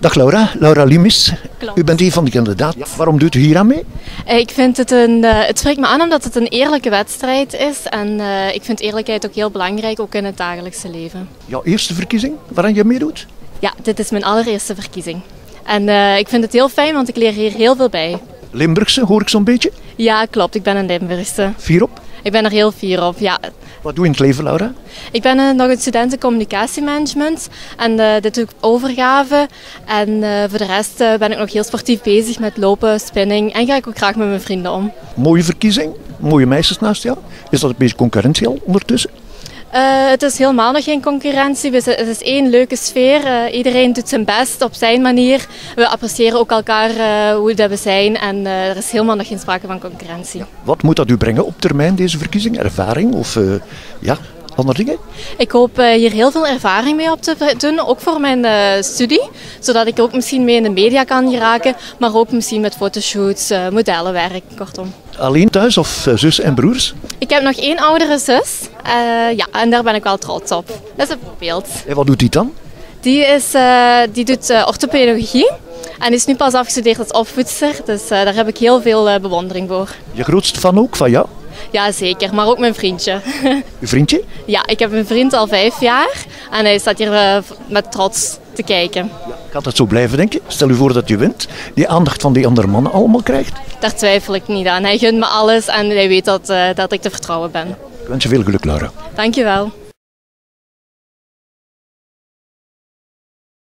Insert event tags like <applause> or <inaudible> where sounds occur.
Dag Laura, Laura Limis. Klopt. U bent een van de kandidaten. Waarom doet u hier aan mee? Eh, Ik vind het een, eh, het spreekt me aan omdat het een eerlijke wedstrijd is. En eh, ik vind eerlijkheid ook heel belangrijk, ook in het dagelijkse leven. Jouw eerste verkiezing waaraan je meedoet? Ja, dit is mijn allereerste verkiezing. En ik vind het heel fijn, want ik leer hier heel veel bij. Limburgse, hoor ik zo'n beetje. Ja, klopt. Ik ben een Limburgse. Vier op. Ik ben er heel fier op, ja. Wat doe je in het leven, Laura? Ik ben eh, nog een student in communicatiemanagement en eh, dit doe ik overgave. En eh, voor de rest ben ik nog heel sportief bezig met lopen, spinning en ga ik ook graag met mijn vrienden om. Mooie verkiezing, mooie meisjes naast jou. Is dat een beetje concurrentie al ondertussen? Eh, het is helemaal nog geen concurrentie. Het is één leuke sfeer. Eh, iedereen doet zijn best op zijn manier. We appreciëren ook elkaar eh, hoe dat we zijn. En er is helemaal nog geen sprake van concurrentie. Wat moet dat u brengen op termijn, deze verkiezing? Ervaring of ja, Ik hoop eh, hier heel veel ervaring mee op te doen, ook voor mijn eh, studie. Zodat ik ook misschien mee in de media kan geraken. Maar ook misschien met fotoshoots, eh, modellenwerk, kortom. Alleen thuis of zus en broers? Ik heb nog één oudere zus. Ja, en daar ben ik wel trots op. Dat is een voorbeeld. En wat doet die dan? Die, is, die doet orthopedagogie en is nu pas afgestudeerd als opvoedster. Dus daar heb ik heel veel bewondering voor. Je grootste fan ook van jou? Ja, zeker. Maar ook mijn vriendje. Uw vriendje? <laughs> ja, ik heb een vriend al vijf jaar en hij staat hier eh, met trots te kijken. Gaat het zo blijven, denk je? Stel u voor dat u wint, die aandacht van die andere mannen allemaal krijgt. Daar twijfel ik niet aan. Hij gunt me alles en hij weet dat, eh, dat ik te vertrouwen ben. Ik wens je veel geluk, Laura. Dankjewel.